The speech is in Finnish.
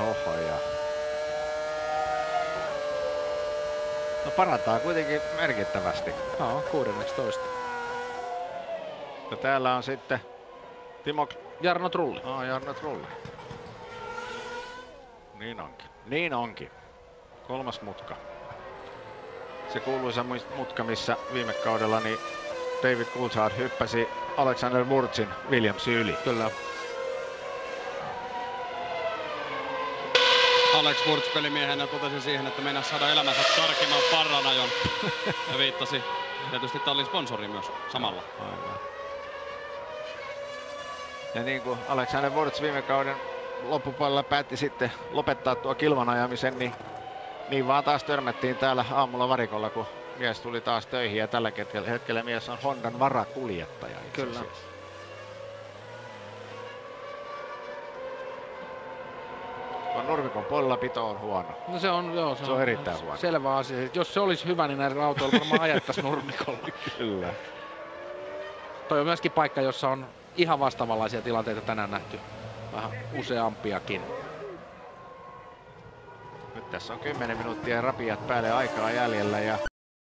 Oho ja... No parantaa kuitenkin merkittävästi. Joo, 16. Ja täällä on sitten Timo Jarno Trulli. Oh, Jarno Trulli. Niin onkin. Niin onkin. Kolmas mutka. Se kuuluisa mutka, missä viime kaudella niin David Coulthard hyppäsi Alexander Wurtzin Williams yli. Kyllä. Alex Wurz pelimiehenä totesi siihen, että meinaa saada elämänsä tarkemman parranajon. ja viittasi tietysti tallin sponsori myös samalla. Aivan. Ja niin kuin Alexander Wurz viime kauden loppupuolella päätti sitten lopettaa tuo kilvan ajamisen, niin, niin vaan taas törmättiin täällä aamulla varikolla, kun mies tuli taas töihin ja tällä hetkellä mies on Hondan varakuljettaja. Kyllä. Tuon nurmikon pollapito on huono. No se on, joo, se, se on, on erittäin huono. Selvä asia. Jos se olisi hyvä, niin näillä autoilla varmaan ajettaisiin nurmikolla. Kyllä. Toi on myöskin paikka, jossa on ihan vastaavanlaisia tilanteita tänään nähty. Vähän useampiakin. Nyt tässä on 10 minuuttia rapiat päälle aikaa jäljellä ja